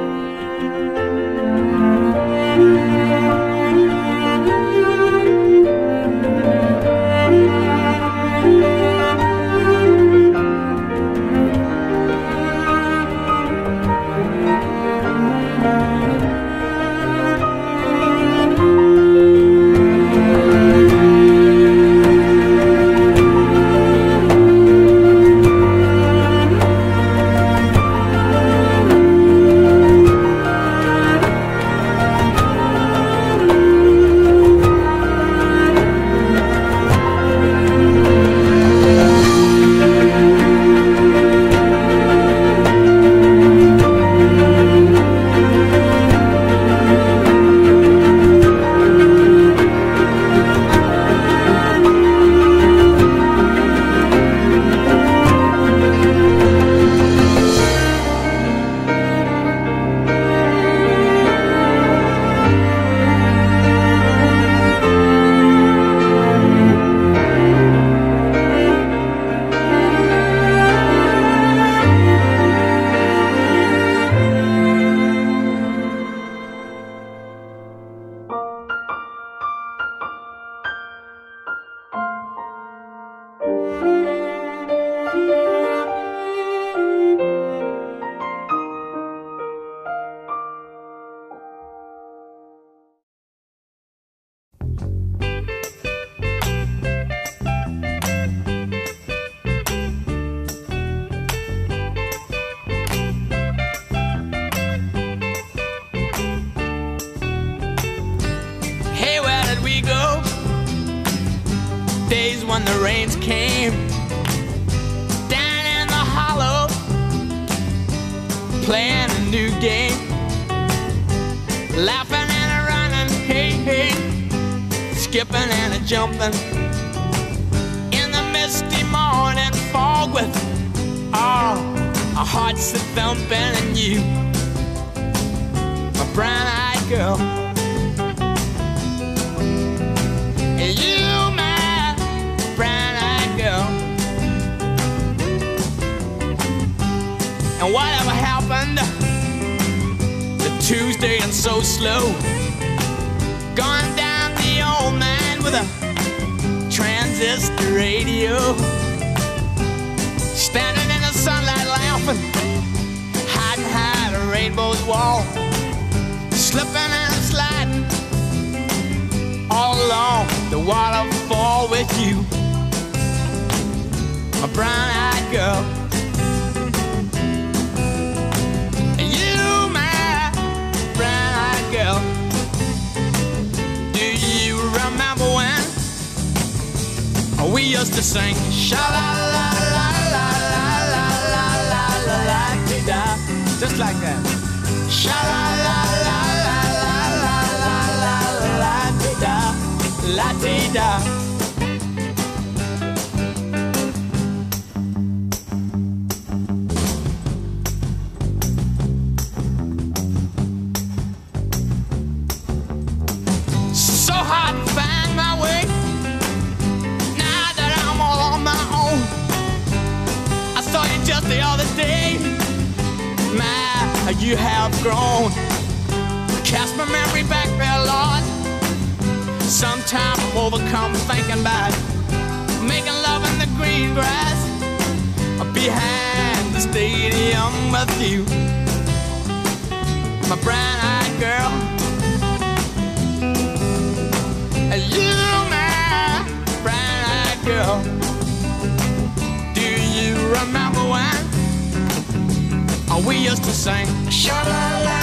Música when the rains came. Down in the hollow, playing a new game. Laughing and a running, hey, hey. Skipping and a jumping. In the misty morning fog with all our hearts a thumping and you, my brown eyed girl. And you, And whatever happened to Tuesday and so slow? Gone down the old man with a transistor radio. Standing in the sunlight laughing, hiding behind a rainbow's wall. Slipping and sliding all along the waterfall with you, my brown-eyed girl. We used to sing sha la la la la la la la la la la da just like that. Sha la la la la la la la la la da la dee da. The other day. My, you have grown. Cast my memory back there, Lord. Sometime I'm overcome thinking about making love in the green grass behind the stadium with you, my brown-eyed girl. We used to sing? Sha la la